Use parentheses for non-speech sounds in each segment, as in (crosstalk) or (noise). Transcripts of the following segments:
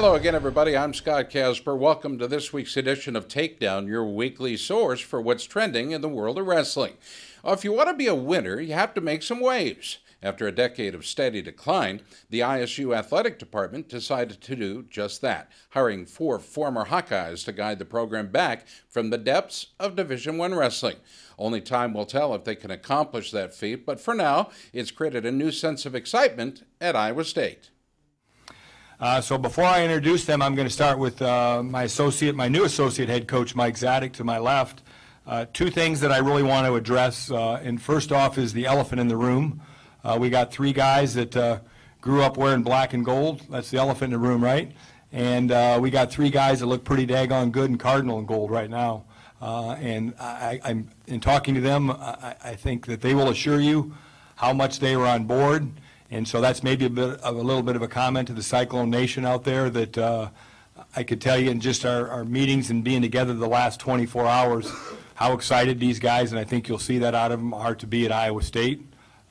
Hello again, everybody. I'm Scott Casber. Welcome to this week's edition of Takedown, your weekly source for what's trending in the world of wrestling. Well, if you want to be a winner, you have to make some waves. After a decade of steady decline, the ISU athletic department decided to do just that, hiring four former Hawkeyes to guide the program back from the depths of Division One wrestling. Only time will tell if they can accomplish that feat, but for now, it's created a new sense of excitement at Iowa State. Uh, so before I introduce them, I'm going to start with uh, my associate, my new associate head coach, Mike Zadick, to my left. Uh, two things that I really want to address, uh, and first off is the elephant in the room. Uh, we got three guys that uh, grew up wearing black and gold. That's the elephant in the room, right? And we got three guys that look pretty daggone good in cardinal and gold right now. And I, I'm in talking to them, I, I think that they will assure you how much they were on board. And so that's maybe a bit of a little bit of a comment to the Cyclone Nation out there that uh, I could tell you in just our, our meetings and being together the last 24 hours how excited these guys, and I think you'll see that out of them, are to be at Iowa State.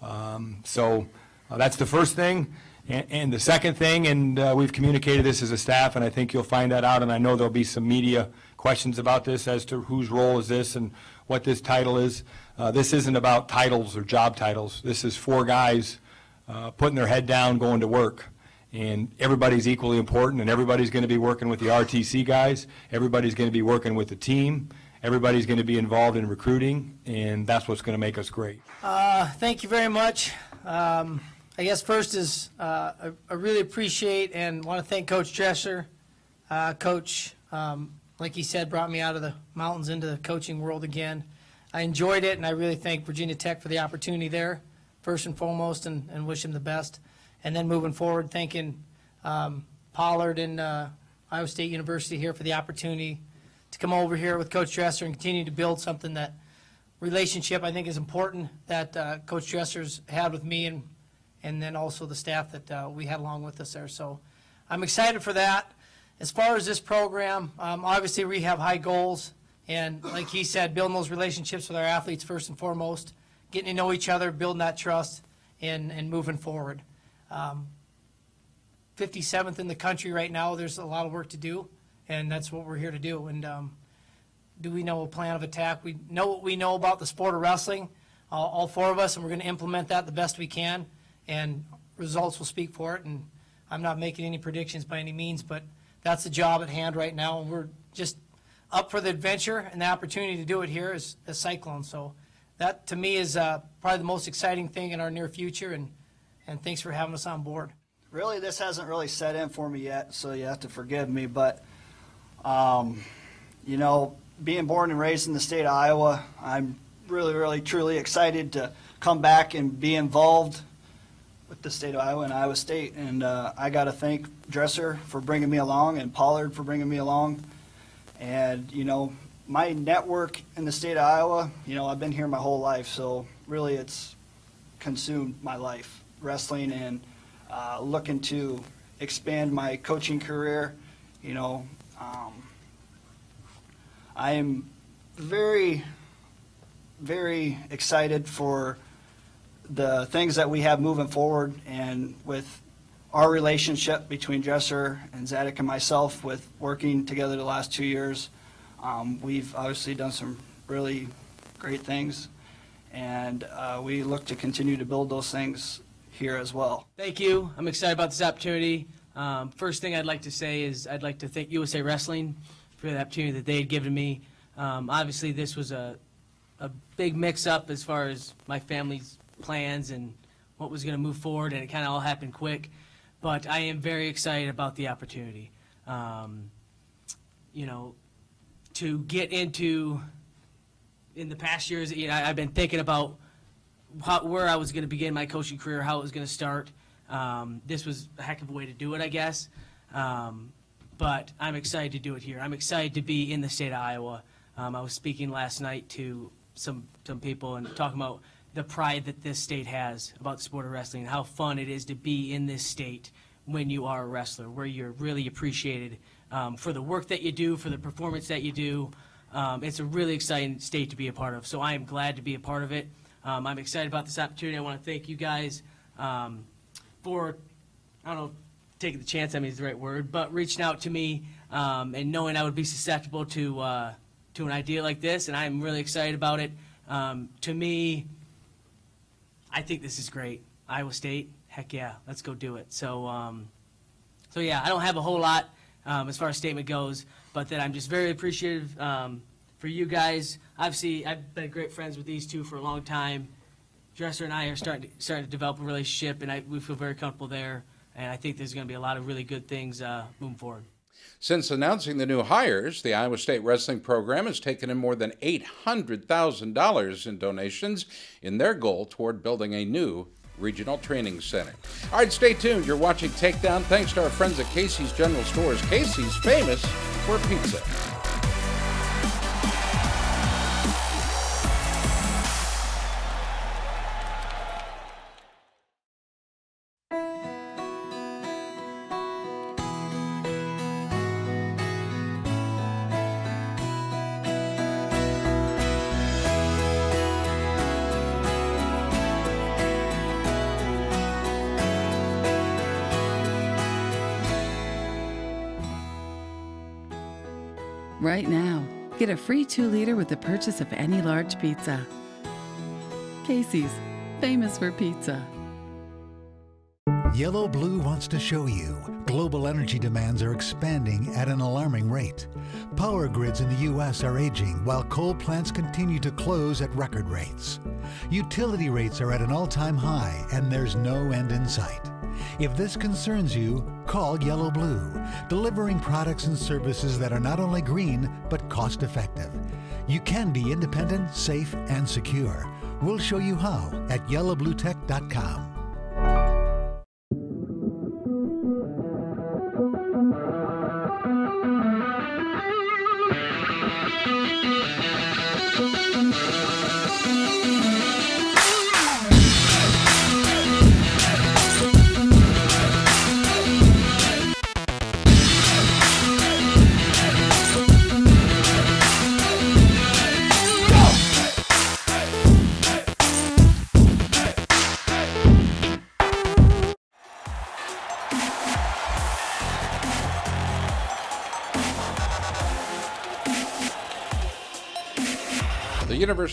Um, So uh, that's the first thing. And and the second thing, and uh, we've communicated this as a staff, and I think you'll find that out, and I know there'll be some media questions about this as to whose role is this and what this title is. Uh, This isn't about titles or job titles. This is four guys uh, putting their head down, going to work. And everybody's equally important, and everybody's going to be working with the RTC guys. Everybody's going to be working with the team. Everybody's going to be involved in recruiting, and that's what's going to make us great. Uh, Thank you very much. Um, I guess first is, uh, I I really appreciate and want to thank Coach Dresser. Uh, Coach, um, like he said, brought me out of the mountains into the coaching world again. I enjoyed it, and I really thank Virginia Tech for the opportunity there, first and foremost, and and wish him the best. And then moving forward, thanking um, Pollard and uh, Iowa State University here for the opportunity to come over here with Coach Dresser and continue to build something that relationship I think is important that uh, Coach Dresser's had with me and and then also the staff that uh, we had along with us there. So I'm excited for that. As far as this program, um, obviously we have high goals and like he said, building those relationships with our athletes first and foremost, getting to know each other, building that trust, and and moving forward. Um, 57th in the country right now. There's a lot of work to do, and that's what we're here to do. And um, do we know a plan of attack? We know what we know about the sport of wrestling, all, all four of us, and we're going to implement that the best we can, and results will speak for it. And I'm not making any predictions by any means, but that's the job at hand right now, and we're just up for the adventure and the opportunity to do it here as, as Cyclone. So that, to me, is uh, probably the most exciting thing in our near future, and, and thanks for having us on board. Really, this hasn't really set in for me yet, so you have to forgive me. But, um, you know, being born and raised in the state of Iowa, I'm really, really, truly excited to come back and be involved with the state of Iowa and Iowa State. And uh, I got to thank Dresser for bringing me along and Pollard for bringing me along. And, you know, my network in the state of Iowa, you know, I've been here my whole life, so really it's consumed my life, wrestling and uh, looking to expand my coaching career. You know, um, I am very, very excited for the things that we have moving forward and with our relationship between Dresser and Zadick and myself with working together the last two years. Um, we've obviously done some really great things, and uh, we look to continue to build those things here as well. Thank you. I'm excited about this opportunity. Um, first thing I'd like to say is I'd like to thank USA Wrestling for the opportunity that they had given me. Um, obviously, this was a, a big mix-up as far as my family's plans and what was going to move forward, and it kind of all happened quick. But I am very excited about the opportunity. Um, you know, to get into in the past years, you know, I've been thinking about how, where I was going to begin my coaching career, how it was going to start. Um, this was a heck of a way to do it, I guess. Um, but I'm excited to do it here. I'm excited to be in the state of Iowa. Um, I was speaking last night to some some people and talking about the pride that this state has about the sport of wrestling, and how fun it is to be in this state when you are a wrestler, where you're really appreciated um, for the work that you do, for the performance that you do. Um, it's a really exciting state to be a part of. So I am glad to be a part of it. Um, I'm excited about this opportunity. I want to thank you guys um, for, I don't know, taking the chance I mean, is the right word, but reaching out to me um, and knowing I would be susceptible to uh, to an idea like this, and I'm really excited about it. Um, to me, I think this is great. Iowa State, heck yeah, let's go do it. So, um, so yeah, I don't have a whole lot um, as far as statement goes, but that I'm just very appreciative um, for you guys. Obviously, I've been great friends with these two for a long time. Dresser and I are starting to, starting to develop a relationship, and I, we feel very comfortable there. And I think there's going to be a lot of really good things uh, moving forward. Since announcing the new hires, the Iowa State Wrestling Program has taken in more than $800,000 in donations in their goal toward building a new regional training center. All right, stay tuned. You're watching Takedown. Thanks to our friends at Casey's General Stores. Casey's famous for pizza. Right now, get a free 2 liter with the purchase of any large pizza. Casey's, famous for pizza. Yellow Blue wants to show you global energy demands are expanding at an alarming rate. Power grids in the U.S. are aging while coal plants continue to close at record rates. Utility rates are at an all time high and there's no end in sight. If this concerns you, call Yellow Blue, delivering products and services that are not only green but cost effective. You can be independent, safe, and secure. We'll show you how at yellowbluetech.com.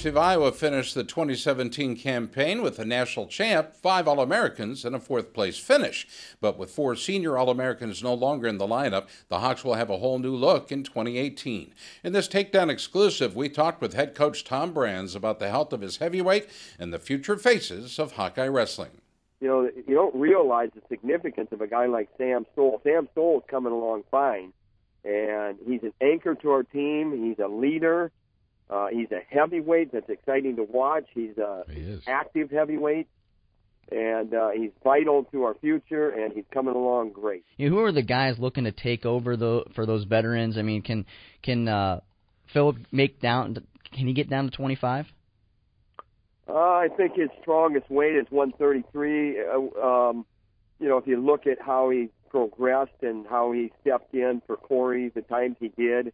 Of Iowa finished the 2017 campaign with a national champ, five All Americans, and a fourth place finish. But with four senior All Americans no longer in the lineup, the Hawks will have a whole new look in 2018. In this takedown exclusive, we talked with head coach Tom Brands about the health of his heavyweight and the future faces of Hawkeye Wrestling. You know, you don't realize the significance of a guy like Sam Stoll. Sam Stoll is coming along fine, and he's an anchor to our team. He's a leader. Uh, he's a heavyweight that's exciting to watch. He's a He active heavyweight, and uh, he's vital to our future. And he's coming along great. You know, who are the guys looking to take over the for those veterans? I mean, can can uh, Philip make down? Can he get down to twenty five? Uh, I think his strongest weight is 133. Uh, um, you know, if you look at how he progressed and how he stepped in for Corey, the times he did,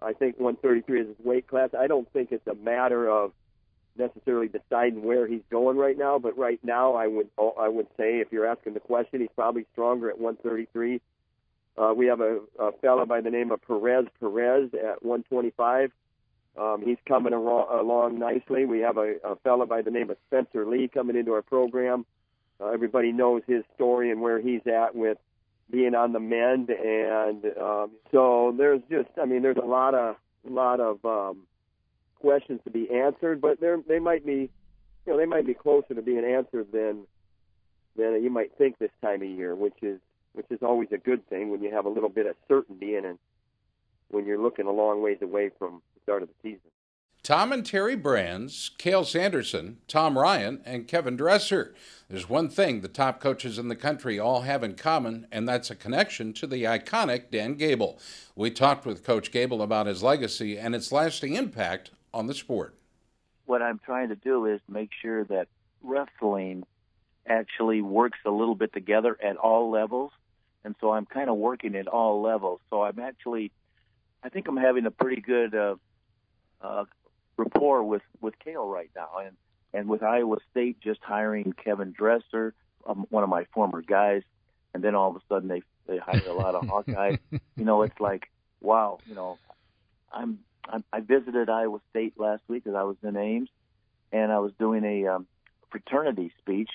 I think 133 is his weight class. I don't think it's a matter of necessarily deciding where he's going right now, but right now I would I would say if you're asking the question, he's probably stronger at 133. Uh, we have a, a fella by the name of Perez Perez at 125. Um, he's coming along, nicely. We have a, a fella by the name of Spencer Lee coming into our program. Uh, everybody knows his story and where he's at with being on the mend, and um, so there's just, I mean, there's a lot of lot of um, questions to be answered, but they they might be, you know, they might be closer to being answered than than you might think this time of year, which is which is always a good thing when you have a little bit of certainty in it when you're looking a long ways away from the start of the season. Tom and Terry Brands, Cael Sanderson, Tom Ryan, and Kevin Dresser. There's one thing the top coaches in the country all have in common, and that's a connection to the iconic Dan Gable. We talked with Coach Gable about his legacy and its lasting impact on the sport. What I'm trying to do is make sure that wrestling actually works a little bit together at all levels. And so I'm kind of working at all levels. So I'm actually, I think I'm having a pretty good uh, uh, rapport with with Cael right now, and and with Iowa State just hiring Kevin Dresser, um, one of my former guys, and then all of a sudden they they hire a lot of Hawkeyes. (laughs) You know, it's like wow. You know, I'm, I'm I visited Iowa State last week because I was in Ames, and I was doing a um, fraternity speech,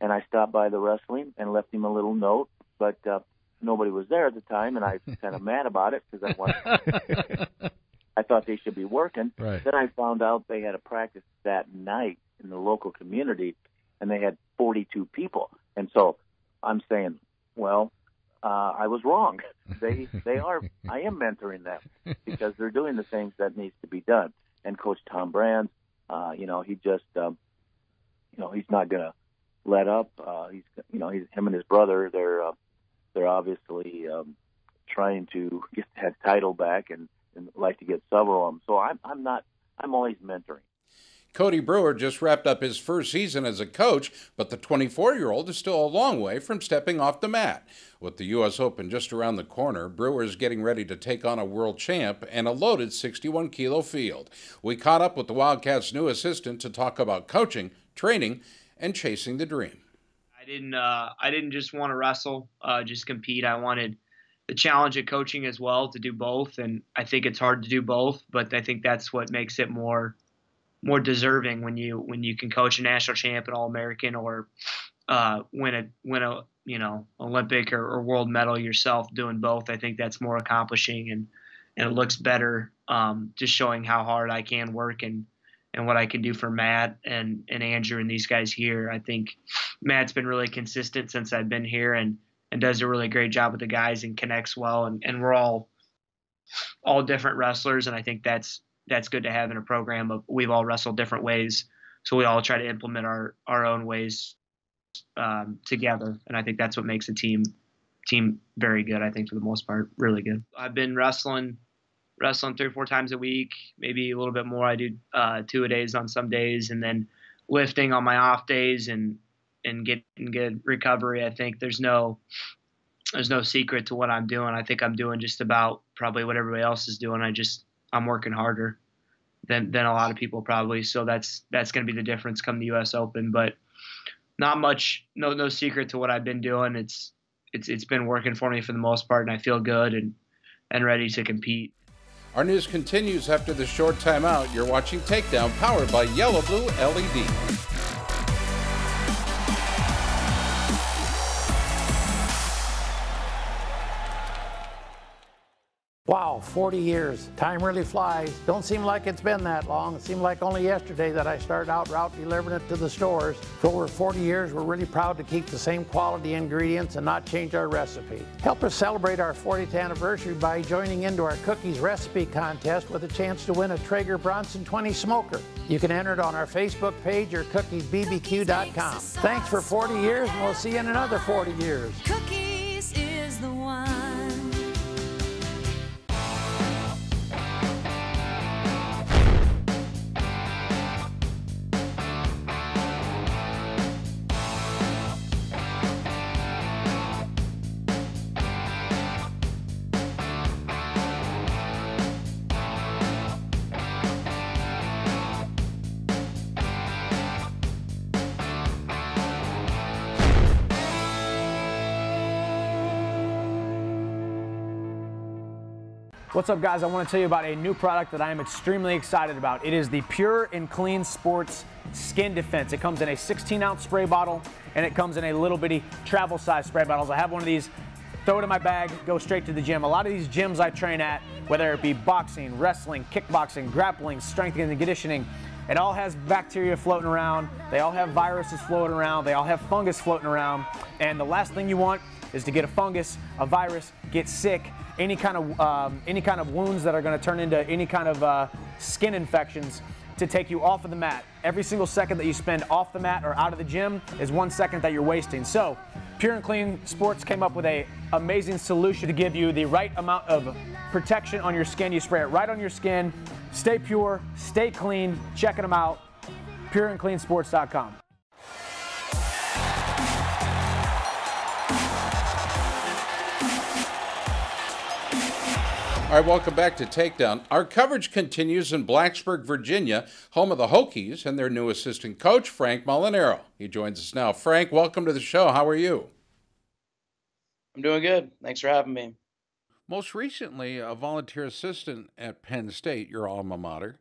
and I stopped by the wrestling and left him a little note, but uh, nobody was there at the time, and I was kind of mad about it because I wanted. (laughs) I thought they should be working. Right. Then I found out they had a practice that night in the local community, and they had 42 people. And so I'm saying, well, uh, I was wrong. (laughs) They they are. I am mentoring them because they're doing the things that needs to be done. And Coach Tom Brands, uh, you know, he just, um, you know, he's not gonna let up. Uh, he's, you know, he's him and his brother. They're uh, they're obviously um, trying to get that title back and, and like to get several of them. So I'm I'm not. I'm always mentoring. Cody Brewer just wrapped up his first season as a coach, but the 24 year old is still a long way from stepping off the mat. With the U.S. Open just around the corner, Brewer is getting ready to take on a world champ and a loaded 61 kilo field. We caught up with the Wildcats' new assistant to talk about coaching, training, and chasing the dream. I didn't. Uh, I didn't just want to wrestle, uh, just compete. I wanted the challenge of coaching as well to do both, and I think it's hard to do both, but I think that's what makes it more more deserving when you when you can coach a national champ, an All American, or uh, win a win a you know Olympic or, or, world medal yourself doing both. I think that's more accomplishing and and it looks better. Um, just showing how hard I can work and and what I can do for Matt and and Andrew and these guys here. I think Matt's been really consistent since I've been here and and does a really great job with the guys and connects well and, and we're all all different wrestlers and I think that's that's good to have in a program of we've all wrestled different ways so we all try to implement our our own ways um, together and i think that's what makes a team team very good i think for the most part really good. I've been wrestling wrestling three or four times a week maybe a little bit more. I do uh, two a days on some days and then lifting on my off days and and getting good recovery i think there's no there's no secret to what i'm doing i think i'm doing just about probably what everybody else is doing i just I'm working harder than than a lot of people probably. So that's that's going to be the difference come the U.S. Open. But not much, no no secret to what I've been doing. It's it's it's been working for me for the most part, and I feel good and and ready to compete. Our news continues after the short timeout. You're watching Takedown, powered by Yellow Blue LED. Wow, 40 years. Time really flies. Don't seem like it's been that long. It seemed like only yesterday that I started out route delivering it to the stores. For over 40 years, we're really proud to keep the same quality ingredients and not change our recipe. Help us celebrate our 40th anniversary by joining into our cookies recipe contest with a chance to win a Traeger Bronson 20 smoker. You can enter it on our Facebook page or cookiesbbq.com. Thanks for 40 years, and we'll see you in another 40 years. Cookies is the one. What's up guys? I want to tell you about a new product that I am extremely excited about. It is the Pure and Clean Sports Skin Defense. It comes in a 16 ounce spray bottle and it comes in a little bitty travel size spray bottles. I have one of these, throw it in my bag, go straight to the gym. A lot of these gyms I train at, whether it be boxing, wrestling, kickboxing, grappling, strength and conditioning, it all has bacteria floating around. They all have viruses floating around. They all have fungus floating around. And the last thing you want is to get a fungus, a virus, get sick, any kind of um, any kind of wounds that are going to turn into any kind of uh, skin infections to take you off of the mat. Every single second that you spend off the mat or out of the gym is one second that you're wasting. So, Pure and Clean Sports came up with a amazing solution to give you the right amount of protection on your skin. You spray it right on your skin. Stay pure, stay clean. Checking them out. PureandCleanSports.com. All right, welcome back to Takedown. Our coverage continues in Blacksburg, Virginia, home of the Hokies and their new assistant coach, Frank Molinaro. He joins us now. Frank, welcome to the show. How are you? I'm doing good. Thanks for having me. Most recently, a volunteer assistant at Penn State, your alma mater.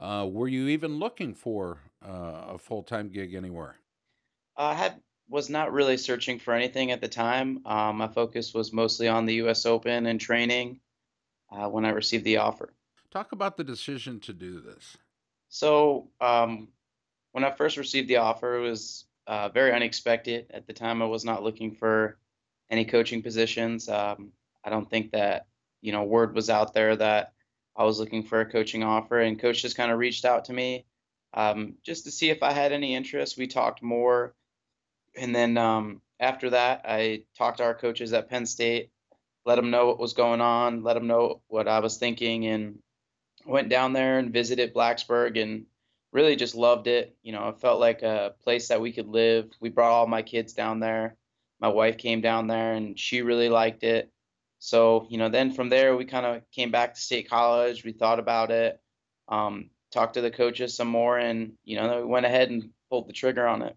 Uh, were you even looking for uh, a full time gig anywhere? I had was not really searching for anything at the time. Um, my focus was mostly on the U.S. Open and training uh, when I received the offer. Talk about the decision to do this. So, um, when I first received the offer, it was uh, very unexpected. At the time, I was not looking for any coaching positions. Um, I don't think that you know word was out there that I was looking for a coaching offer, and coach just kind of reached out to me um, just to see if I had any interest. We talked more, and then um, after that, I talked to our coaches at Penn State, let them know what was going on, let them know what I was thinking, and went down there and visited Blacksburg and really just loved it. You know, it felt like a place that we could live. We brought all my kids down there. My wife came down there and she really liked it. So, you know, then from there we kind of came back to State College. We thought about it, um, talked to the coaches some more, and you know, we went ahead and pulled the trigger on it.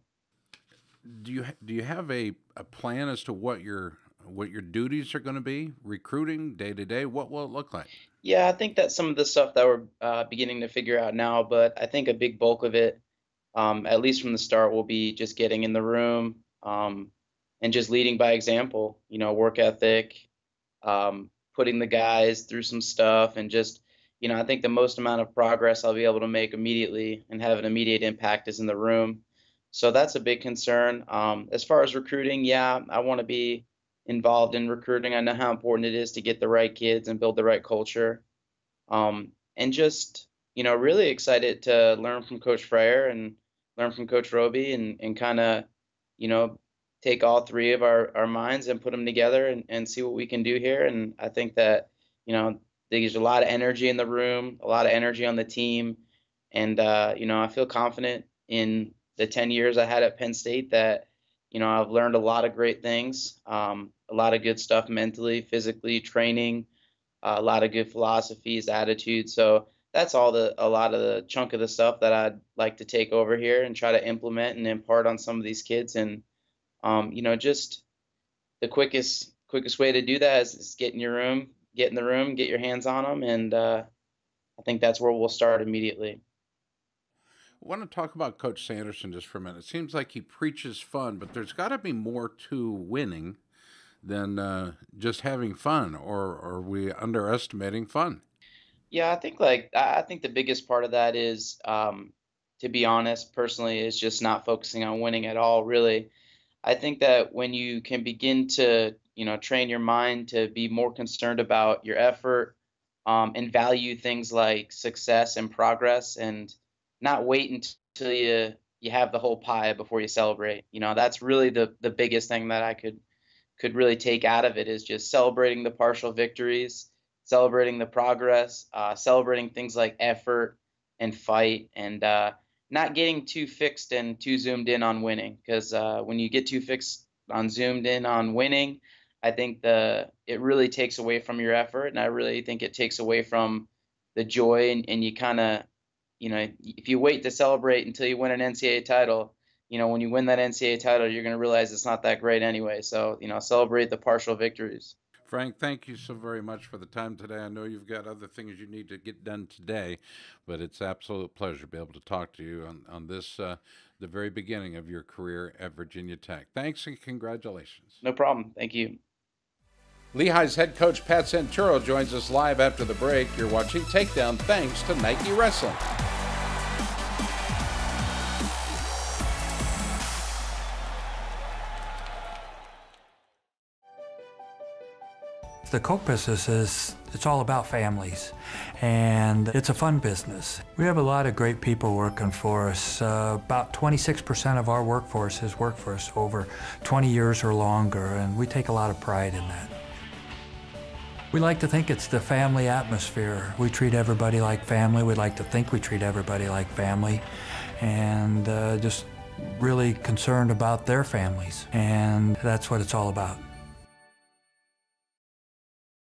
Do you do you have a, a plan as to what your what your duties are going to be? Recruiting day to day. What will it look like? Yeah, I think that's some of the stuff that we're uh, beginning to figure out now. But I think a big bulk of it, um, at least from the start, will be just getting in the room um, and just leading by example. You know, work ethic, um, putting the guys through some stuff, and just you know, I think the most amount of progress I'll be able to make immediately and have an immediate impact is in the room. So that's a big concern. Um, as far as recruiting, yeah, I want to be involved in recruiting. I know how important it is to get the right kids and build the right culture. Um, and just, you know, really excited to learn from Coach Frayer and learn from Coach Robie and, and kind of, you know, take all three of our, our minds and put them together and, and see what we can do here. And I think that, you know, there's a lot of energy in the room, a lot of energy on the team. And, uh, you know, I feel confident in the 10 years I had at Penn State that, you know, I've learned a lot of great things, um, a lot of good stuff mentally, physically, training, uh, a lot of good philosophies, attitudes. So that's all the a lot of the chunk of the stuff that I'd like to take over here and try to implement and impart on some of these kids. And um, you know, just the quickest quickest way to do that is, is, get in your room, get in the room, get your hands on them, and uh, I think that's where we'll start immediately. I want to talk about Coach Sanderson just for a minute. It seems like he preaches fun, but there's got to be more to winning than uh, just having fun, or, or are we underestimating fun? Yeah, I think like I think the biggest part of that is, um, to be honest, personally, is just not focusing on winning at all. Really, I think that when you can begin to you know train your mind to be more concerned about your effort um, and value things like success and progress and not wait until you you have the whole pie before you celebrate. You know, that's really the the biggest thing that I could could really take out of it is just celebrating the partial victories, celebrating the progress, uh, celebrating things like effort and fight, and uh, not getting too fixed and too zoomed in on winning. Because uh, when you get too fixed on zoomed in on winning, I think the it really takes away from your effort, and I really think it takes away from the joy, and, and you kind of you know, if you wait to celebrate until you win an NCAA title, you know, when you win that NCAA title, you're going to realize it's not that great anyway. So, you know, celebrate the partial victories. Frank, thank you so very much for the time today. I know you've got other things you need to get done today, but it's absolute pleasure to be able to talk to you on, on this, uh, the very beginning of your career at Virginia Tech. Thanks and congratulations. No problem. Thank you. Lehigh's head coach Pat Santoro joins us live after the break. You're watching Takedown thanks to Nike Wrestling. The Coke business is, it's all about families and it's a fun business. We have a lot of great people working for us. Uh, about 26% of our workforce has worked for us over 20 years or longer and we take a lot of pride in that. We like to think it's the family atmosphere. We treat everybody like family. We like to think we treat everybody like family and uh, just really concerned about their families. And that's what it's all about.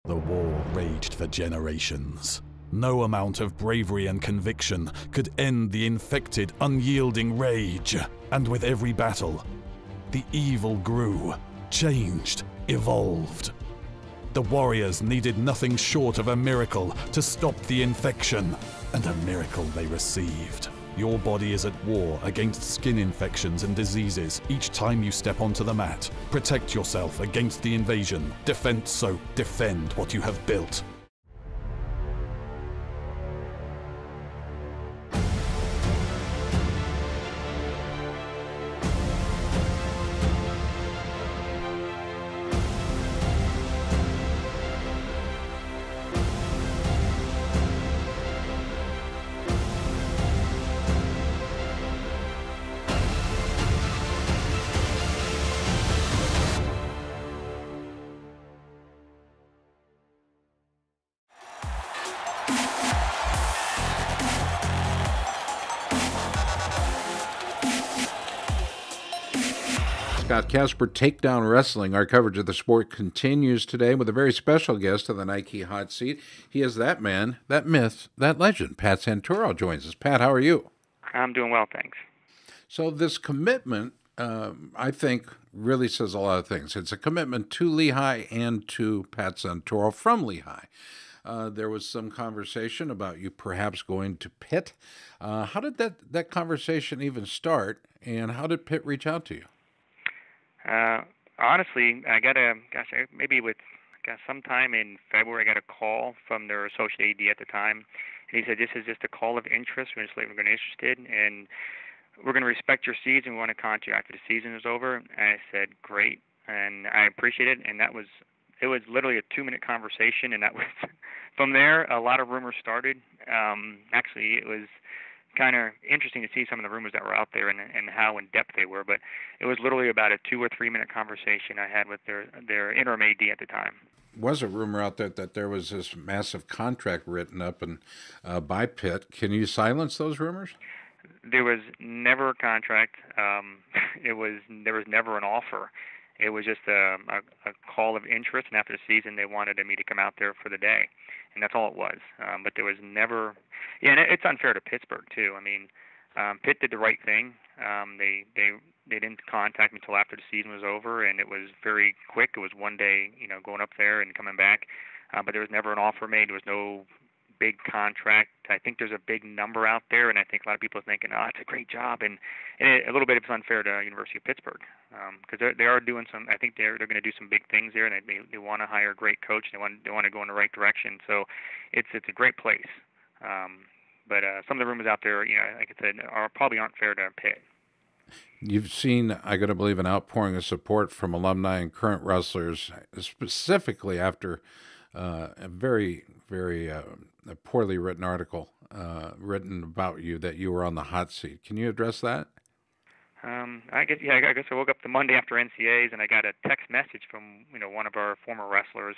The war raged for generations. No amount of bravery and conviction could end the infected, unyielding rage. And with every battle, the evil grew changed, evolved. The Warriors needed nothing short of a miracle to stop the infection, and a miracle they received. Your body is at war against skin infections and diseases each time you step onto the mat. Protect yourself against the invasion. Defense Soap. Defend what you have built. Scott Casber, Takedown Wrestling. Our coverage of the sport continues today with a very special guest on the Nike Hot Seat. He is that man, that myth, that legend. Pat Santoro joins us. Pat, how are you? I'm doing well, thanks. So, this commitment, um, I think, really says a lot of things. It's a commitment to Lehigh and to Pat Santoro from Lehigh. Uh, there was some conversation about you perhaps going to Pitt. Uh, how did that, that conversation even start, and how did Pitt reach out to you? Uh, honestly, I got a gosh, maybe with gosh, sometime in February, I got a call from their associate AD at the time, and he said, "This is just a call of interest. We're just we're going to interested, and we're going to respect your season. We want to contact you after the season is over." And I said, "Great," and I appreciate it. And that was it was literally a two-minute conversation, and that was (laughs) from there. A lot of rumors started. Um, actually, it was kind of interesting to see some of the rumors that were out there and and how in depth they were. But it was literally about a two or three minute conversation I had with their their interim AD at the time. Was a rumor out there that there was this massive contract written up and uh, by Pitt. Can you silence those rumors? There was never a contract. Um, (laughs) it was there was never an offer. It was just a, a, a call of interest, and after the season, they wanted me to come out there for the day and that's all it was. Um, but there was never, yeah, and it's unfair to Pittsburgh too. I mean, um, Pitt did the right thing. Um, they they they didn't contact me until after the season was over, and it was very quick. It was one day, you know, going up there and coming back. Uh, but there was never an offer made. There was no big contract. I think there's a big number out there, and I think a lot of people are thinking, "Oh, it's a great job," and, and it, a little bit it's unfair to University of Pittsburgh because um, they are doing some. I think they're they're going to do some big things there, and they they want to hire a great coach. They want they want to go in the right direction. So it's it's a great place. Um, but uh, some of the rumors out there, you know, like I said, are probably aren't fair to Pitt. You've seen, I got to believe, an outpouring of support from alumni and current wrestlers, specifically after uh, a very, very uh, a poorly written article uh, written about you that you were on the hot seat. Can you address that? Um, I guess yeah. I guess I woke up the Monday after NCAs and I got a text message from you know one of our former wrestlers,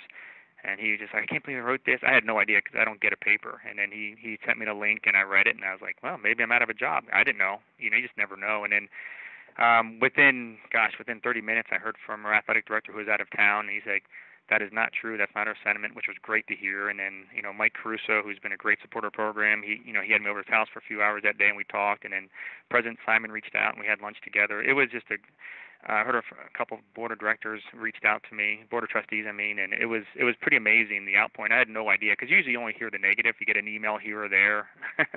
and he was just like, I can't believe I wrote this. I had no idea because I don't get a paper. And then he he sent me the link and I read it and I was like, well, maybe I'm out of a job. I didn't know. You know, you just never know. And then um, within gosh, within 30 minutes, I heard from our athletic director who was out of town, and he's like, that is not true. That's not our sentiment, which was great to hear. And then, you know, Mike Caruso, who's been a great supporter of the program, he, you know, he had me over to his house for a few hours that day, and we talked. And then President Simon reached out, and we had lunch together. It was just a, I heard a, couple of board of directors reached out to me, board of trustees, I mean, and it was it was pretty amazing the outpouring. I had no idea because usually you only hear the negative. You get an email here or there (laughs)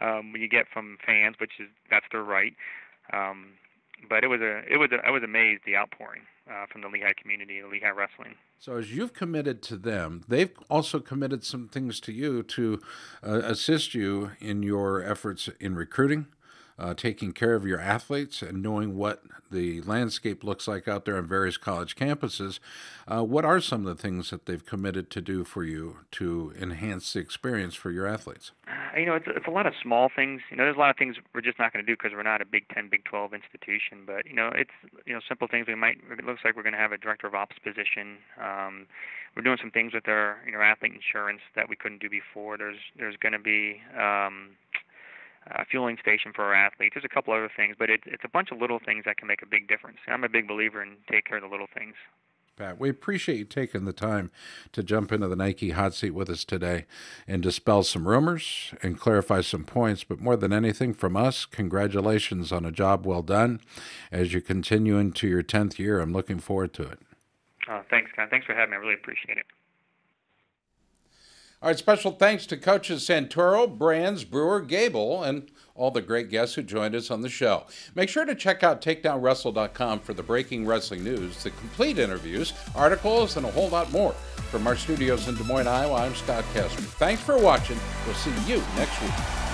um, when you get from fans, which is that's their right. Um, but it was a it was a, I was amazed the outpouring uh, from the Lehigh community, Lehigh wrestling. So as you've committed to them, they've also committed some things to you to uh, assist you in your efforts in recruiting, uh, taking care of your athletes, and knowing what the landscape looks like out there on various college campuses. Uh, what are some of the things that they've committed to do for you to enhance the experience for your athletes? You know, it's it's a lot of small things. You know, there's a lot of things we're just not going to do because we're not a Big Ten, Big Twelve institution. But you know, it's you know simple things. We might. It looks like we're going to have a director of ops position. Um, we're doing some things with our you know athlete insurance that we couldn't do before. There's there's going to be um, a fueling station for our athletes. There's a couple other things, but it, it's a bunch of little things that can make a big difference. I'm a big believer in take care of the little things. Pat. We appreciate you taking the time to jump into the Nike hot seat with us today and dispel some rumors and clarify some points. But more than anything, from us, congratulations on a job well done. As you continue into your 10th year, I'm looking forward to it. Oh, thanks, Scott. Thanks for having me. I really appreciate it. All right, special thanks to coaches Santoro, Brands, Brewer, Gable, and all the great guests who joined us on the show. Make sure to check out takedownwrestle.com for the breaking wrestling news, the complete interviews, articles, and a whole lot more. From our studios in Des Moines, Iowa, I'm Scott Casber. Thanks for watching. We'll see you next week.